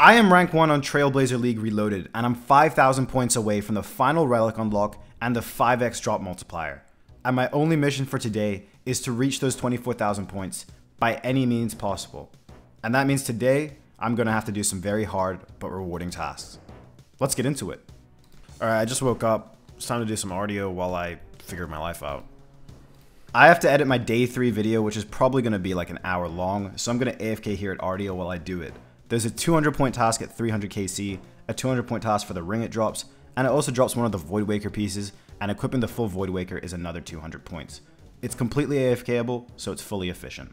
I am rank 1 on Trailblazer League Reloaded, and I'm 5,000 points away from the final relic unlock and the 5x drop multiplier. And my only mission for today is to reach those 24,000 points by any means possible. And that means today, I'm gonna have to do some very hard but rewarding tasks. Let's get into it. Alright, I just woke up. It's time to do some audio while I figure my life out. I have to edit my day 3 video, which is probably gonna be like an hour long, so I'm gonna AFK here at Artio while I do it. There's a 200 point task at 300 KC, a 200 point task for the ring it drops, and it also drops one of the Void Waker pieces, and equipping the full Void Waker is another 200 points. It's completely AFKable, so it's fully efficient.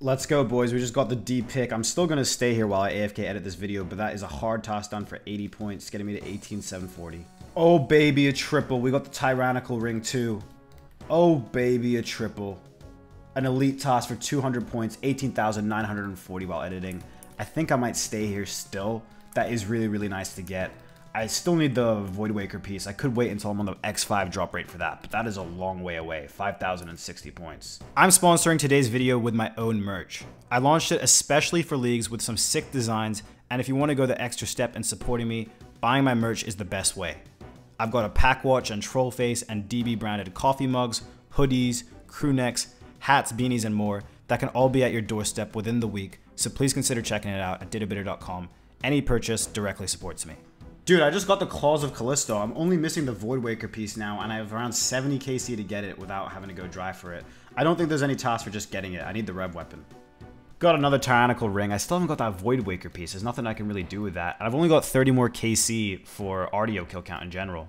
Let's go, boys. We just got the D pick. I'm still going to stay here while I AFK edit this video, but that is a hard toss done for 80 points, getting me to 18,740. Oh, baby, a triple. We got the Tyrannical ring, too. Oh, baby, a triple. An elite toss for 200 points, 18,940 while editing. I think I might stay here still. That is really, really nice to get. I still need the Void Waker piece. I could wait until I'm on the X5 drop rate for that, but that is a long way away, 5,060 points. I'm sponsoring today's video with my own merch. I launched it especially for leagues with some sick designs, and if you want to go the extra step in supporting me, buying my merch is the best way. I've got a pack watch and troll face and DB branded coffee mugs, hoodies, crew necks, hats, beanies, and more that can all be at your doorstep within the week, so please consider checking it out at ditterbitter.com. Any purchase directly supports me. Dude, I just got the Claws of Callisto. I'm only missing the Void Waker piece now, and I have around 70 KC to get it without having to go dry for it. I don't think there's any task for just getting it. I need the Rev Weapon. Got another Tyrannical Ring. I still haven't got that Void Waker piece. There's nothing I can really do with that. I've only got 30 more KC for Artio kill count in general.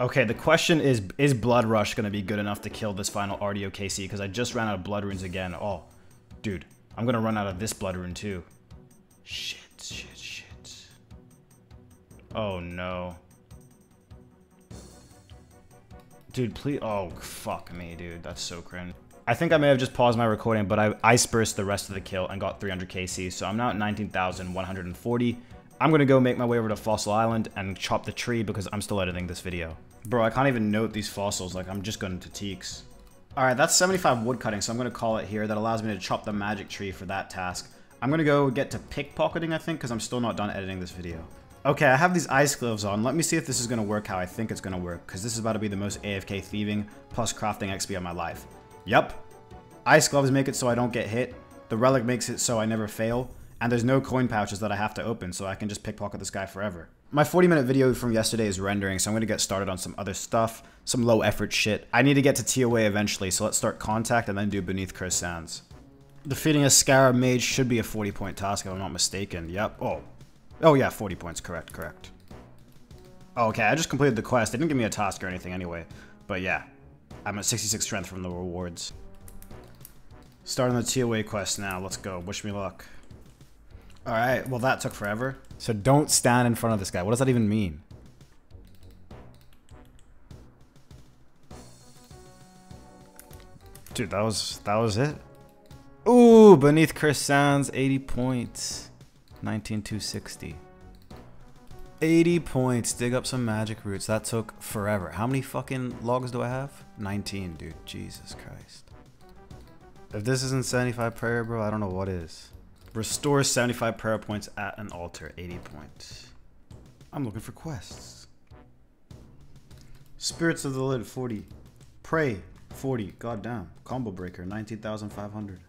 Okay, the question is, is Blood Rush going to be good enough to kill this final Artio KC? Because I just ran out of Blood Runes again. Oh, dude, I'm going to run out of this Blood Rune too. Shit, shit, shit. Oh no. Dude, please. Oh, fuck me, dude. That's so cringe. I think I may have just paused my recording, but I ice burst the rest of the kill and got 300 KC, so I'm now at 19,140. I'm gonna go make my way over to Fossil Island and chop the tree because I'm still editing this video. Bro, I can't even note these fossils, like I'm just going to Teaks. Alright, that's 75 wood cutting, so I'm gonna call it here. That allows me to chop the magic tree for that task. I'm gonna go get to pickpocketing, I think, because I'm still not done editing this video. Okay, I have these ice gloves on. Let me see if this is going to work how I think it's going to work, because this is about to be the most AFK thieving plus crafting XP of my life. Yep. Ice gloves make it so I don't get hit. The relic makes it so I never fail. And there's no coin pouches that I have to open, so I can just pickpocket this guy forever. My 40 minute video from yesterday is rendering, so I'm going to get started on some other stuff, some low effort shit. I need to get to TOA eventually, so let's start Contact and then do Beneath Cursed Sands. Defeating a Scarab Mage should be a 40 point task if I'm not mistaken. Yep. Oh, Oh yeah, 40 points, correct, correct. Oh, okay, I just completed the quest. They didn't give me a task or anything anyway. But yeah, I'm at 66 strength from the rewards. Starting the TOA quest now. Let's go. Wish me luck. Alright, well that took forever. So don't stand in front of this guy. What does that even mean? Dude, that was that was it. Ooh, beneath Cursed Sands, 80 points. 19260. 80 points. Dig up some magic roots. That took forever. How many fucking logs do I have? 19, dude. Jesus Christ. If this isn't 75 prayer, bro, I don't know what is. Restore 75 prayer points at an altar. 80 points. I'm looking for quests. Spirits of the Elid, 40. Pray, 40. Goddamn. Combo Breaker, 19,500.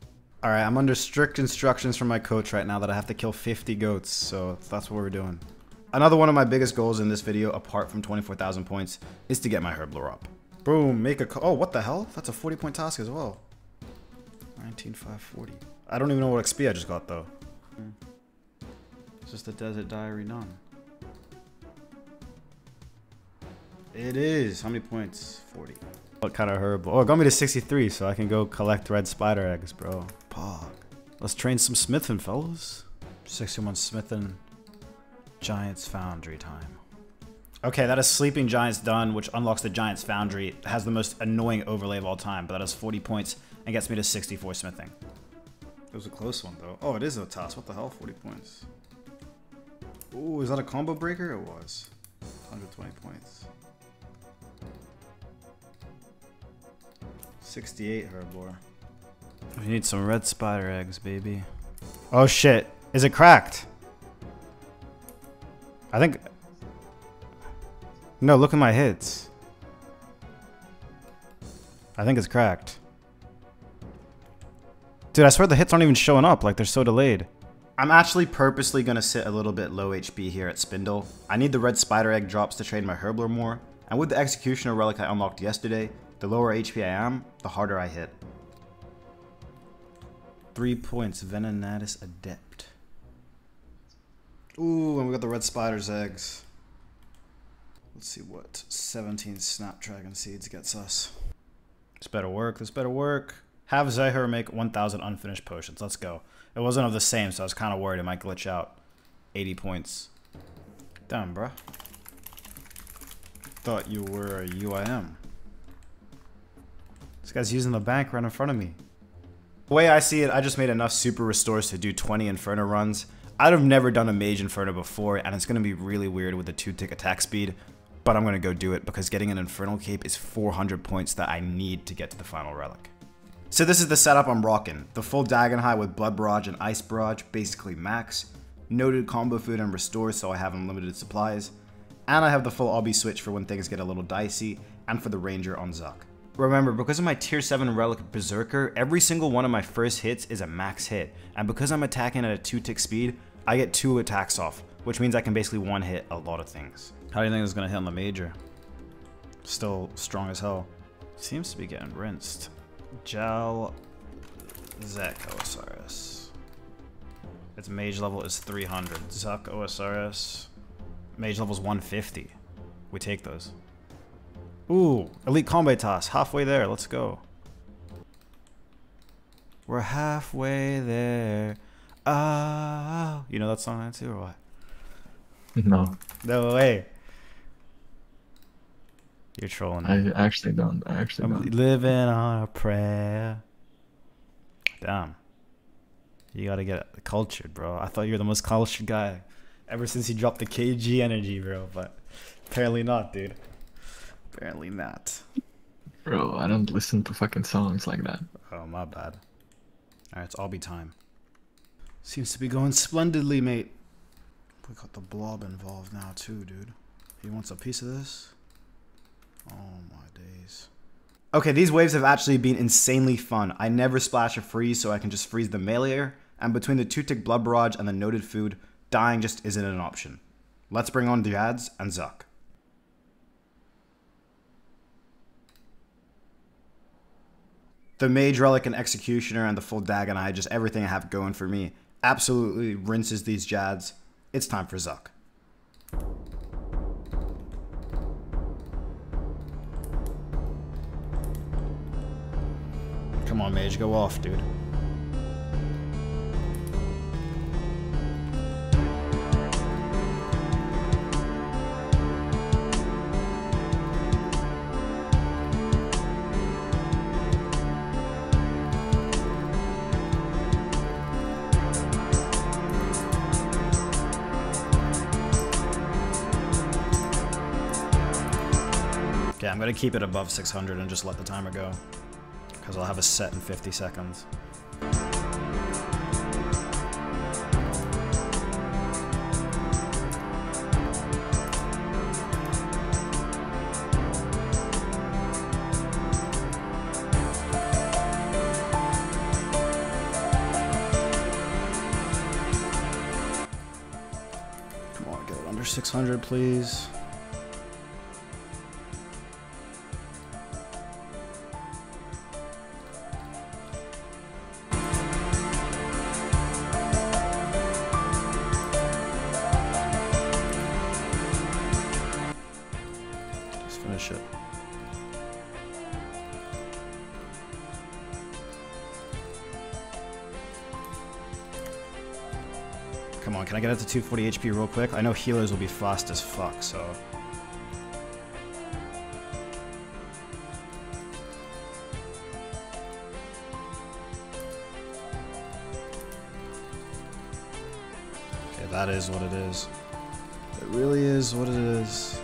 Alright, I'm under strict instructions from my coach right now that I have to kill 50 goats, so that's what we're doing. Another one of my biggest goals in this video, apart from 24,000 points, is to get my Herblore up. Boom, make a... Oh, what the hell? That's a 40 point task as well. 19,540. I don't even know what XP I just got, though. It's just a Desert Diary none. It is. How many points? 40. What kind of herb? Oh, it got me to 63, so I can go collect red spider eggs, bro. Pog. Let's train some smithing, fellas. 61 smithing. Giant's Foundry time. Okay, that is Sleeping Giants done, which unlocks the Giant's Foundry. It has the most annoying overlay of all time, but that is 40 points and gets me to 64 smithing. It was a close one, though. Oh, it is a toss. What the hell? 40 points. Ooh, is that a combo breaker? It was. 120 points. 68 Herblore. We need some red spider eggs, baby. Oh shit. Is it cracked? I think... No, look at my hits. I think it's cracked. Dude, I swear the hits aren't even showing up, like they're so delayed. I'm actually purposely going to sit a little bit low HP here at Spindel. I need the red spider egg drops to trade my Herblore more, and with the Executioner relic I unlocked yesterday, the lower HP I am, the harder I hit. Three points, Venenatis Adept. Ooh, and we got the red spider's eggs. Let's see what 17 Snapdragon Seeds gets us. This better work, this better work. Have Zahur make 1,000 unfinished potions. Let's go. It wasn't of the same, so I was kind of worried it might glitch out. 80 points. Damn, bruh. Thought you were a UIM. This guy's using the bank right in front of me. The way I see it, I just made enough super restores to do 20 Inferno runs. I'd have never done a Mage Inferno before, and it's going to be really weird with the 2-tick attack speed, but I'm going to go do it because getting an Infernal Cape is 400 points that I need to get to the final relic. So this is the setup I'm rocking. The full Dagon'hai with Blood Barrage and Ice Barrage, basically max. Noted combo food and restore so I have unlimited supplies. And I have the full obby switch for when things get a little dicey, and for the Ranger on Zuk. Remember, because of my tier 7 relic Berserker, every single one of my first hits is a max hit. And because I'm attacking at a 2 tick speed, I get 2 attacks off, which means I can basically one hit a lot of things. How do you think it's gonna hit on the Major? Still strong as hell. Seems to be getting rinsed. Gel Zekosaurus. Its mage level is 300. Zuck Osaurus. Mage level is 150. We take those. Ooh, Elite Combat Toss. Halfway there. Let's go. We're halfway there. Oh. You know that song too, or what? No. No way. You're trolling. I actually don't. I actually I'm don't. living on a prayer. Damn. You gotta get cultured, bro. I thought you were the most cultured guy ever since he dropped the KG energy, bro. But apparently not, dude. Apparently not. Bro, I don't listen to fucking songs like that. Oh, my bad. Alright, it's Obby time. Seems to be going splendidly, mate. We got the blob involved now, too, dude. He wants a piece of this? Oh my days. Okay, these waves have actually been insanely fun. I never splash a freeze, so I can just freeze the meleeer. And between the 2-tick blood barrage and the noted food, dying just isn't an option. Let's bring on the Jads and Zuk. The Mage Relic and Executioner and the full Dagon'hai, just everything I have going for me, absolutely rinses these Jads. It's time for Zuk. Come on, Mage, go off, dude. Okay, I'm gonna keep it above 600 and just let the timer go. Because I'll have a set in 50 seconds. Come on, get it under 600, please. Get it to 240 HP real quick? I know healers will be fast as fuck, so... Okay, that is what it is. It really is what it is.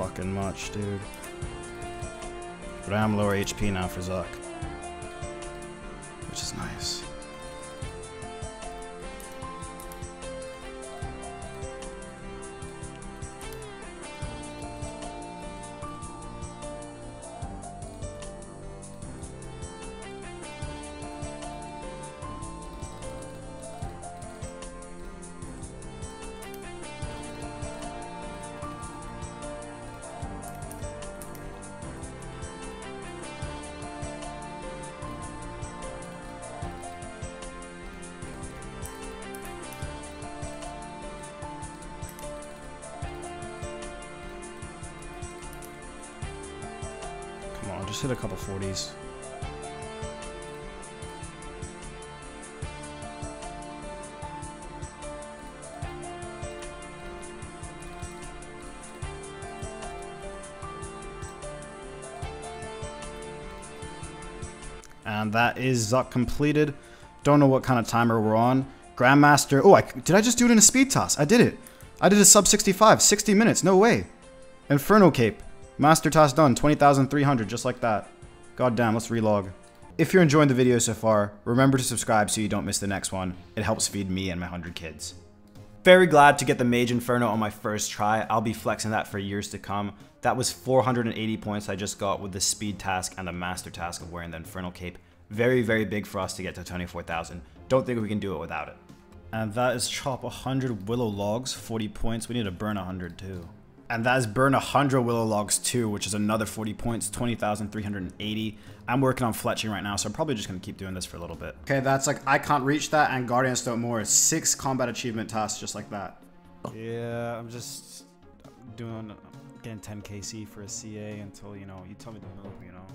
Fucking much, dude. But I am lower HP now for Zuk. And that is Zuk completed. Don't know what kind of timer we're on. Grandmaster. Oh, I, did I just do it in a speed toss? I did it. I did a sub 65, 60 minutes. No way. Inferno Cape. Master task done, 20,300, just like that. God damn, let's relog. If you're enjoying the video so far, remember to subscribe so you don't miss the next one. It helps feed me and my 100 kids. Very glad to get the Mage Inferno on my first try. I'll be flexing that for years to come. That was 480 points I just got with the speed task and the master task of wearing the Infernal Cape. Very, very big for us to get to 24,000. Don't think we can do it without it. And that is chop 100 willow logs, 40 points. We need to burn 100 too. And that is burn 100 willow logs too, which is another 40 points, 20,380. I'm working on fletching right now, so I'm probably just gonna keep doing this for a little bit. Okay, that's like, I can't reach that, and Guardian Stoat more. Six combat achievement tasks just like that. Yeah, I'm just doing, getting 10 KC for a CA until, you know, you tell me to move, you know.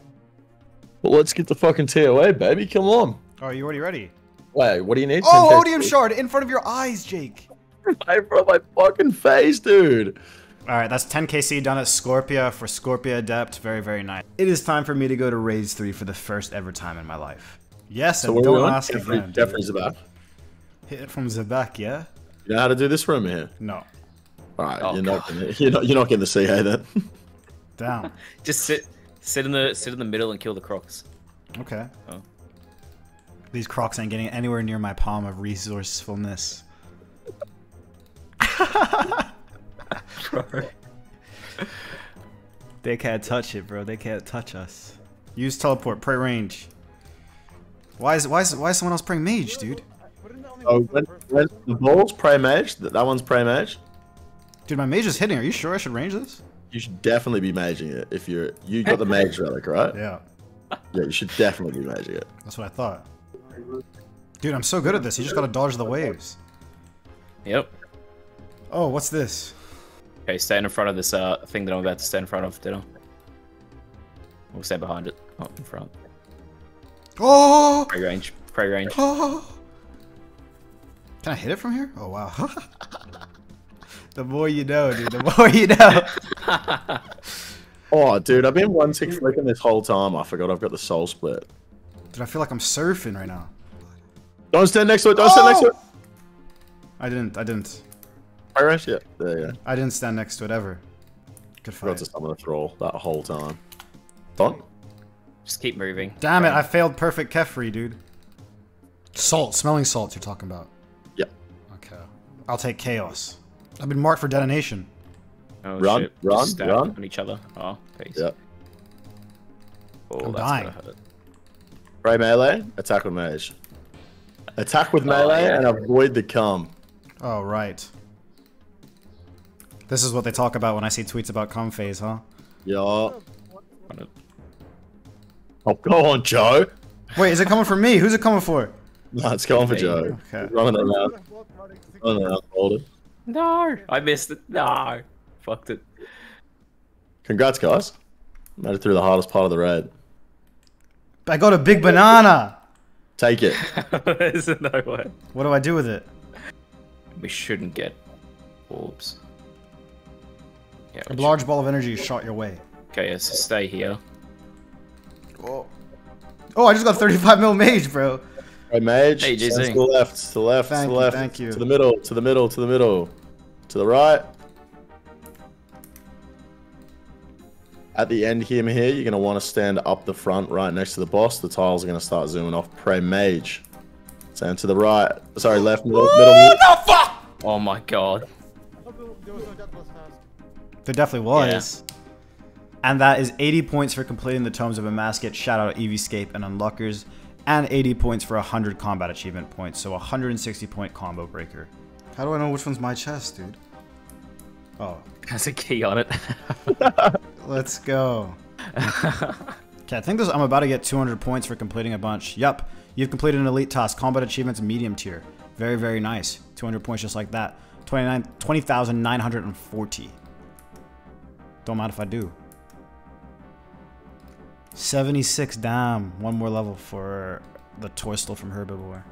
Well, let's get the fucking TOA, baby. Come on. Oh, are you already ready? Wait, what do you need? Oh, Odium Shard in front of your eyes, Jake. Right from my fucking face, dude. All right, that's 10 KC done at Scorpia for Scorpia Adept. Very, very nice. It is time for me to go to Raids 3 for the first ever time in my life. Yes, So and what are don't we on? ask Jeffrey, again. dude. Jeffrey Zabak. Hit it from Zebak, yeah? You know how to do this from here? No. All right, Oh, you're not gonna, you're not you're not getting to the CA then. Down. Just sit, sit in the sit in the middle and kill the crocs. Okay. Oh. These crocs ain't getting anywhere near my palm of resourcefulness. They can't touch it, bro. They can't touch us. Use teleport, pray range. Why is why is why is someone else praying mage, dude? oh, when, when the ball's prey mage, that, that one's prey mage. Dude, my mage is hitting. Are you sure I should range this? You should definitely be maging it if you're you got the mage relic, right? Yeah, Yeah, you should definitely be maging it. that's what I thought. Dude, I'm so good at this. You just gotta dodge the waves. Yep. Oh, what's this? Okay, stand in front of this uh thing that I'm about to stand in front of, Ditto. We'll stand behind it. Oh, in front. Oh! Prey range. Prey range. oh. Can I hit it from here? Oh wow. the more you know, dude. The more you know. Oh, dude, I've been one tick flicking this whole time. I forgot I've got the soul split. Dude, I feel like I'm surfing right now. Don't stand next to it. Don't stand next to it. I didn't. I didn't. Prey range, yeah, there you go. I didn't stand next to it ever. Good Forgot fight. to summon the thrall that whole time. Don? Just keep moving. Damn it! I failed perfect Kephri, dude. Salt, smelling salts. You're talking about. Yeah. Okay. I'll take chaos. I've been marked for detonation. Oh, Run, shit. run, Just run. on each other. Oh, peace. Yeah. Oh, I'm that's dying. gonna hurt. Spray melee, attack with mage. Attack with oh, melee yeah. and avoid the cum. Oh right. This is what they talk about when I see tweets about cum phase, huh? Yeah. Wanna- Oh, go on, Joe. Wait, is it coming for me? Who's it coming for? No, it's going for Okay. Joe. Okay. Running around. Running around, holding. No, I missed it. No, fucked it. Congrats, guys. Made it through the hardest part of the raid. I got a big banana. Take it. There's no way. What do I do with it? We shouldn't get orbs. Yeah. A we large ball of energy shot your way. Okay, yeah, so stay here. Oh. Oh, I just got 35 mil mage, bro. Right, mage. Hey, stand to the left, to the left, Thank to the you, left. thank you. To the middle, to the middle, to the middle. To the right. At the end here, here, you're going to want to stand up the front right next to the boss. The tiles are going to start zooming off. Pray mage. Stand to the right. Sorry, left, middle, middle. middle. Oh my god. There definitely was. And that is 80 points for completing the Tombs of a Amascut. Shout out Eevescape and Unlockers. And 80 points for 100 combat achievement points. So 160 point combo breaker. How do I know which one's my chest, dude? Oh, Has a key on it. let's go. okay, I think this, I'm about to get 200 points for completing a bunch. Yup, you've completed an elite task. Combat achievements medium tier. Very, very nice. 200 points just like that. 29 20,940. Don't mind if I do. 76, damn. One more level for the Torstol from Herbiboar.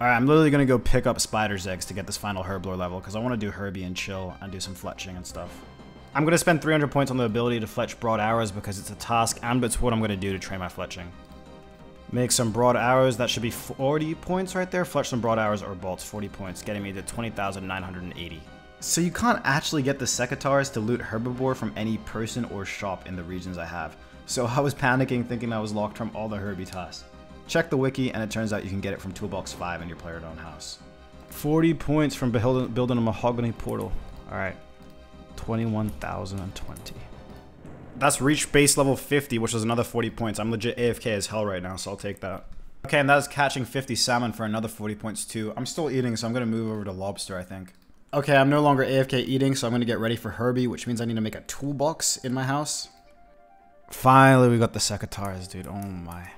Alright, I'm literally gonna go pick up Spider's Eggs to get this final Herblore level, because I want to do Herbie and chill and do some fletching and stuff. I'm gonna spend 300 points on the ability to fletch broad arrows because it's a task, and it's what I'm gonna do to train my fletching. Make some broad arrows, that should be 40 points right there. Fletch some broad arrows or bolts, 40 points, getting me to 20,980. So you can't actually get the Secateurs to loot Herbiboar from any person or shop in the regions I have. So I was panicking thinking I was locked from all the Herbie tasks. Check the wiki and it turns out you can get it from Toolbox 5 in your player own house. 40 points from building, building a mahogany portal. Alright. 21,020. That's reached base level 50, which is another 40 points. I'm legit AFK as hell right now, so I'll take that. Okay, and that is catching 50 salmon for another 40 points too. I'm still eating, so I'm going to move over to lobster, I think. Okay, I'm no longer AFK eating, so I'm going to get ready for Herbie, which means I need to make a toolbox in my house. Finally, we got the Secateurs, dude. Oh my.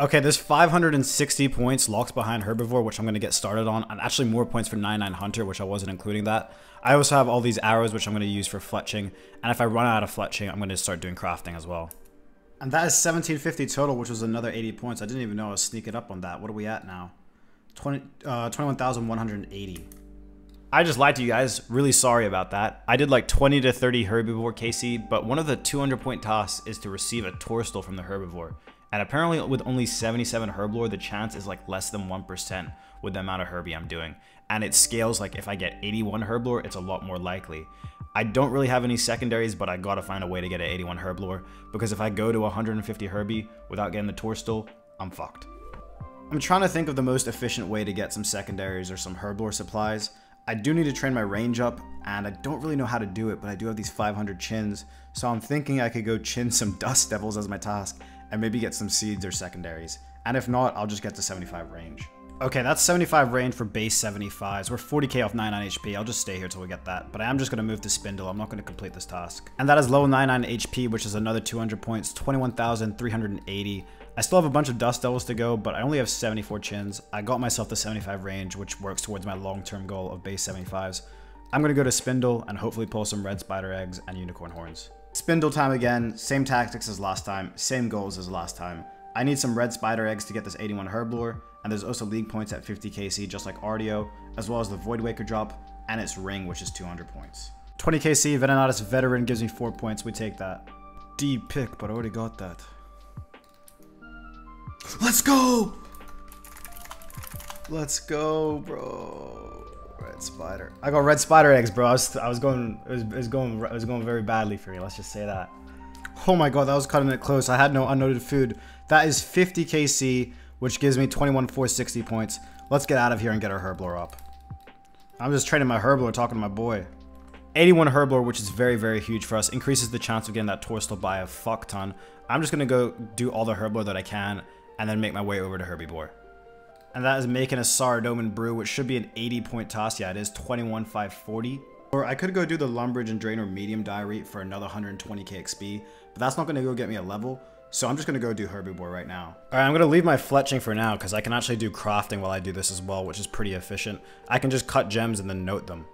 Okay, there's 560 points locked behind Herbiboar, which I'm going to get started on, and actually more points for 99 Hunter, which I wasn't including that. I also have all these arrows, which I'm going to use for fletching, and if I run out of fletching, I'm going to start doing crafting as well. And that is 1750 total, which was another 80 points. I didn't even know I was sneaking up on that. What are we at now? 20, uh, 21,180. I just lied to you guys. Really sorry about that. I did like 20 to 30 herbiboar KC, but one of the 200 point tasks is to receive a Torstol from the herbiboar. And apparently with only 77 herblore, the chance is like less than 1% with the amount of herbie I'm doing. And it scales like if I get 81 herblore, it's a lot more likely. I don't really have any secondaries, but I gotta find a way to get an 81 herblore because if I go to 150 herbie without getting the Torstol, I'm fucked. I'm trying to think of the most efficient way to get some secondaries or some herblore supplies. I do need to train my range up, and I don't really know how to do it, but I do have these 500 chins, so I'm thinking I could go chin some Dust Devils as my task, and maybe get some seeds or secondaries. And if not, I'll just get to 75 range. Okay, that's 75 range for base 75s. We're 40k off 99 HP. I'll just stay here till we get that. But I am just going to move to Spindel. I'm not going to complete this task. And that is low 99 HP, which is another 200 points, 21,380. I still have a bunch of Dust Devils to go, but I only have 74 chins. I got myself the 75 range, which works towards my long-term goal of base 75s. I'm going to go to Spindel and hopefully pull some Red Spider Eggs and Unicorn Horns. Spindel time again, same tactics as last time, same goals as last time. I need some red spider eggs to get this 81 herblore, and there's also league points at 50 KC just like Artio, as well as the Void Waker drop, and its ring which is 200 points. 20 KC, Venenatis Veteran gives me 4 points, we take that. D pick, but I already got that. Let's go! Let's go, bro. Red spider. I got red spider eggs, bro. I was, I was going, it was, it was going, it was going very badly for me. Let's just say that. Oh my god, that was cutting it close. I had no unnoted food. That is 50 KC, which gives me 21,460 points. Let's get out of here and get our Herblore up. I'm just training my Herblore, talking to my boy. 81 Herblore, which is very, very huge for us, increases the chance of getting that Torstol by a fuck ton. I'm just gonna go do all the Herblore that I can, and then make my way over to Herbiboar. And that is making a Saradomin Brew, which should be an 80 point toss. Yeah, it is 21,540. Or I could go do the Lumbridge and Draynor Medium Diary for another 120k XP, but that's not going to go get me a level, so I'm just going to go do Herbiboar right now. Alright, I'm going to leave my fletching for now, because I can actually do crafting while I do this as well, which is pretty efficient. I can just cut gems and then note them.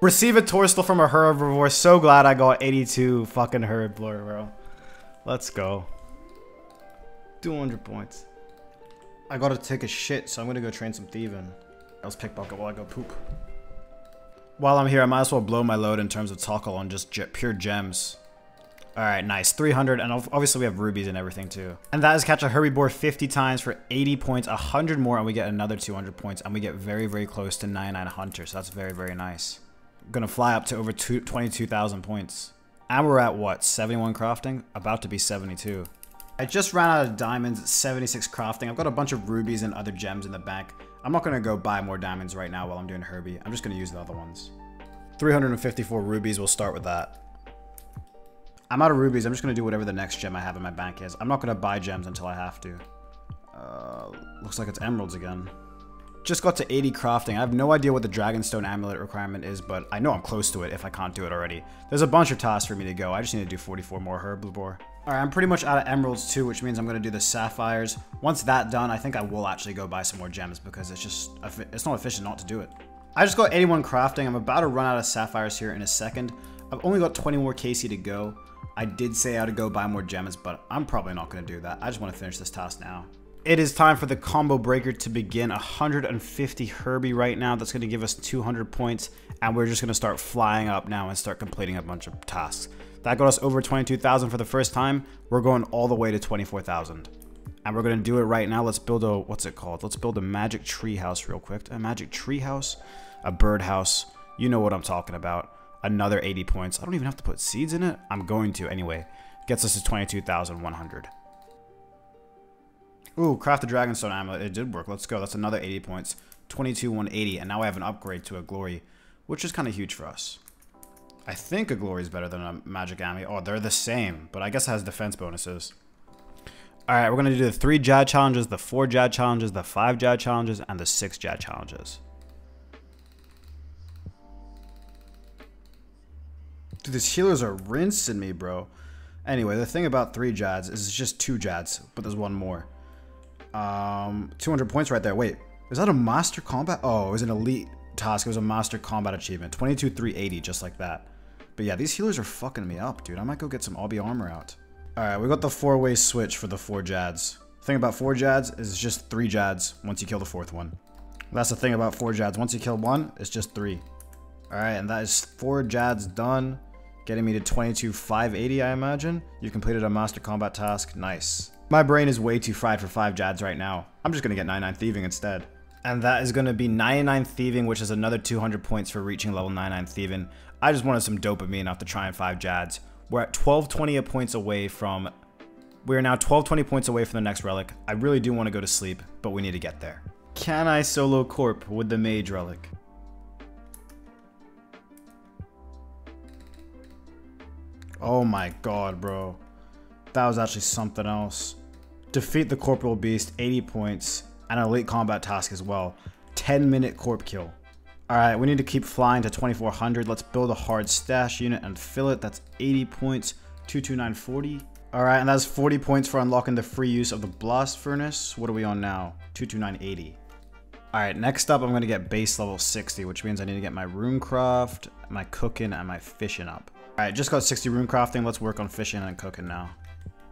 Receive a Torstol from a Herbiboar, so glad I got 82 fucking Herbiboar, bro. Let's go. 200 points. I gotta take a shit, so I'm gonna go train some thieving. Else pickpocket while I go poop. While I'm here, I might as well blow my load in terms of tackle on just pure gems. All right, nice. 300, and obviously we have rubies and everything too. And that is catch a Herbiboar 50 times for 80 points, 100 more, and we get another 200 points, and we get very, very close to 99 Hunter, so that's very, very nice. gonna fly up to over 22,000 points. And we're at what, 71 crafting? About to be 72. I just ran out of diamonds at 76 crafting. I've got a bunch of rubies and other gems in the bank. I'm not gonna go buy more diamonds right now while I'm doing Herbie. I'm just gonna use the other ones. 354 rubies, we'll start with that. I'm out of rubies. I'm just going to do whatever the next gem I have in my bank is. I'm not going to buy gems until I have to. Uh, looks like it's emeralds again. Just got to 80 crafting. I have no idea what the Dragonstone amulet requirement is, but I know I'm close to it if I can't do it already. There's a bunch of tasks for me to go. I just need to do 44 more herbiboar. Alright, I'm pretty much out of emeralds too, which means I'm going to do the sapphires. Once that done, I think I will actually go buy some more gems because it's just, it's not efficient not to do it. I just got 81 crafting. I'm about to run out of sapphires here in a second. I've only got 20 more KC to go. I did say I would go buy more gems, but I'm probably not going to do that. I just want to finish this task now. It is time for the combo breaker to begin. 150 Herbie right now. That's going to give us 200 points. And we're just going to start flying up now and start completing a bunch of tasks. That got us over 22,000 for the first time. We're going all the way to 24,000. And we're going to do it right now. Let's build a, what's it called? Let's build a magic tree house real quick. A magic tree house, a bird house. You know what I'm talking about another 80 points. I don't even have to put seeds in it. I'm going to anyway. Gets us to 22,100. Ooh, craft the Dragonstone Amulet. It did work. Let's go. That's another 80 points. 22, 180. And now I have an upgrade to a Glory, which is kind of huge for us. I think a Glory is better than a Magic Amulet. Oh, they're the same, but I guess it has defense bonuses. Alright, we're going to do the 3 Jad challenges, the 4 Jad challenges, the 5 Jad challenges, and the 6 Jad challenges. Dude, these healers are rinsing me, bro. Anyway, the thing about three Jads is it's just two Jads, but there's one more. Um, 200 points right there. Wait, is that a Master Combat? Oh, it was an Elite task. It was a Master Combat achievement. 22 380, just like that. But yeah, these healers are fucking me up, dude. I might go get some Obby armor out. Alright, we got the four-way switch for the four Jads. The thing about four Jads is just three Jads once you kill the fourth one. That's the thing about four Jads. Once you kill one, it's just three. Alright, and that is four Jads done. Getting me to 22,580, I imagine. You've completed a Master Combat task. Nice. My brain is way too fried for 5 Jads right now. I'm just to get 99 Thieving instead. And that is to be 99 Thieving, which is another 200 points for reaching level 99 Thieving. I just wanted some dopamine after trying 5 Jads. We're at 1220 points away from... We're now 1220 points away from the next relic. I really do want to go to sleep, but we need to get there. Can I solo corp with the mage relic? Oh my god, bro. That was actually something else. Defeat the Corporeal Beast, 80 points, and an elite combat task as well. 10 minute corp kill. Alright, we need to keep flying to 2400. Let's build a hard stash unit and fill it. That's 80 points, 22940. Alright, and that's 40 points for unlocking the free use of the Blast Furnace. What are we on now? 22980. Alright, next up I'm going to get base level 60, which means I need to get my Runecraft, my cooking, and my fishing up. Alright, just got 60 rune crafting. Let's work on fishing and cooking now.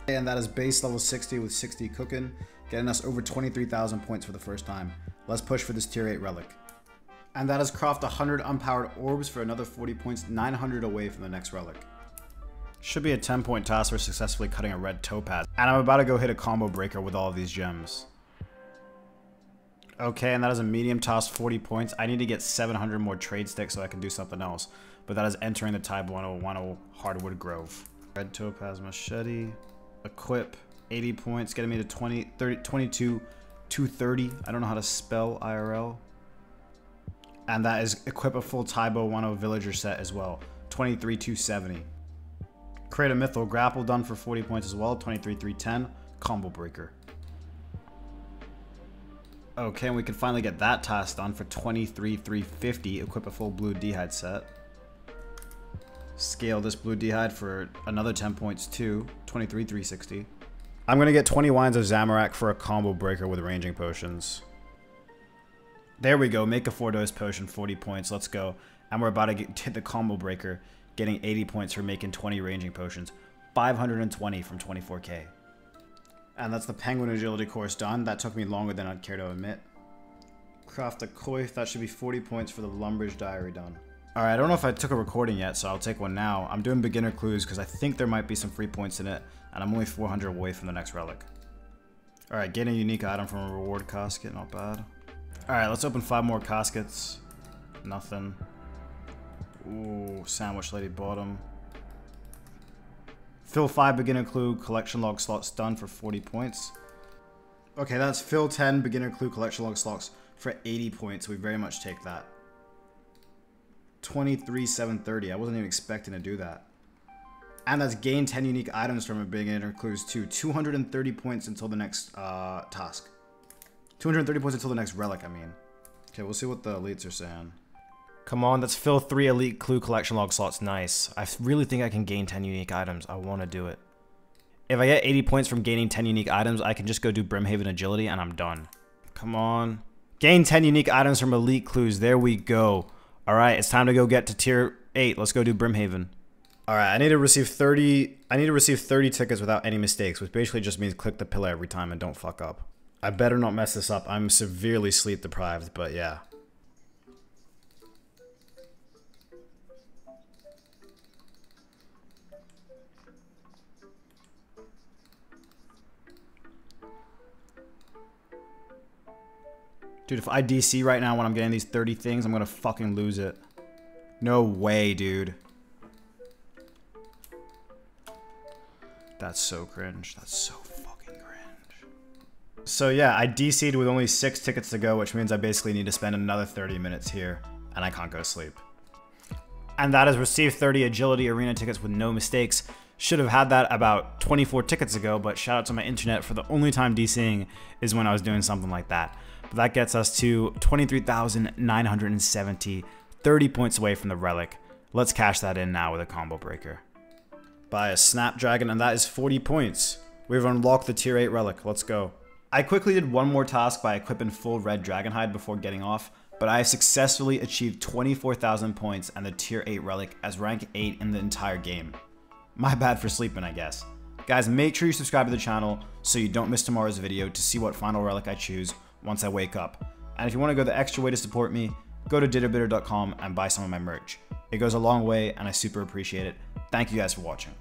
And that is base level 60 with 60 cooking, getting us over 23,000 points for the first time. Let's push for this tier 8 relic. And that is craft 100 unpowered orbs for another 40 points, 900 away from the next relic. Should be a 10 point task for successfully cutting a red topaz. And I'm about to go hit a combo breaker with all of these gems. Okay, and that is a medium toss, 40 points. I need to get 700 more trade sticks so I can do something else but that is entering the Tai Bwo Wannai Hardwood Grove. Red Topaz Machete, equip, 80 points, getting me to 20, 30, 22, 230. I don't know how to spell IRL. And that is equip a full Tai Bwo Wannai Villager set as well, 23, 270. Create a Mythal Grapple done for 40 points as well, 23, 310. Combo Breaker. Okay, and we can finally get that task done for 23, 350. Equip a full blue D'hide set scale this blue D'hide for another 10 points too. 23, 360. I'm going to get 20 wines of Zamorak for a combo breaker with ranging potions. There we go. Make a 4 dose potion, 40 points. Let's go. And we're about to get, hit the combo breaker, getting 80 points for making 20 ranging potions. 520 from 24k. And that's the Penguin Agility course done. That took me longer than I'd care to admit. Craft a Coif. That should be 40 points for the Lumbridge Diary done. Alright, I don't know if I took a recording yet, so I'll take one now. I'm doing beginner clues because I think there might be some free points in it, and I'm only 400 away from the next relic. Alright, get a unique item from a reward casket, not bad. Alright, let's open five more caskets. Nothing. Ooh, sandwich lady bottom. Fill 5 beginner clue collection log slots done for 40 points. Okay, that's fill 10 beginner clue collection log slots for 80 points. We very much take that. 23 730. I wasn't even expecting to do that. And that's gain 10 unique items from a beginner clues too. 230 points until the next uh, task. 230 points until the next relic, I mean. Okay, we'll see what the elites are saying. Come on, that's fill 3 elite clue collection log slots. Nice. I really think I can gain 10 unique items. I want to do it. If I get 80 points from gaining 10 unique items, I can just go do Brimhaven Agility and I'm done. Come on. Gain 10 unique items from elite clues. There we go. All right, it's time to go get to tier 8. Let's go do Brimhaven. All right, I need to receive 30 I need to receive 30 tickets without any mistakes, which basically just means click the pillar every time and don't fuck up. I better not mess this up. I'm severely sleep deprived, but yeah. Dude, if I DC right now when I'm getting these 30 things, I'm gonna fucking lose it. No way, dude. That's so cringe. That's so fucking cringe. So yeah, I DC'd with only six tickets to go, which means I basically need to spend another 30 minutes here, and I can't go to sleep. And that is received 30 agility arena tickets with no mistakes. Should have had that about 24 tickets ago, but shout out to my internet for the only time DCing is when I was doing something like that. That gets us to 23,970, 30 points away from the relic. Let's cash that in now with a combo breaker. Buy a Snapdragon, and that is 40 points. We've unlocked the tier 8 relic. Let's go. I quickly did one more task by equipping full red dragon hide before getting off, but I have successfully achieved 24,000 points and the tier 8 relic as rank 8 in the entire game. My bad for sleeping, I guess. Guys, make sure you subscribe to the channel so you don't miss tomorrow's video to see what final relic I choose once I wake up. And if you want to go the extra way to support me, go to ditterbitter.com and buy some of my merch. It goes a long way and I super appreciate it. Thank you guys for watching.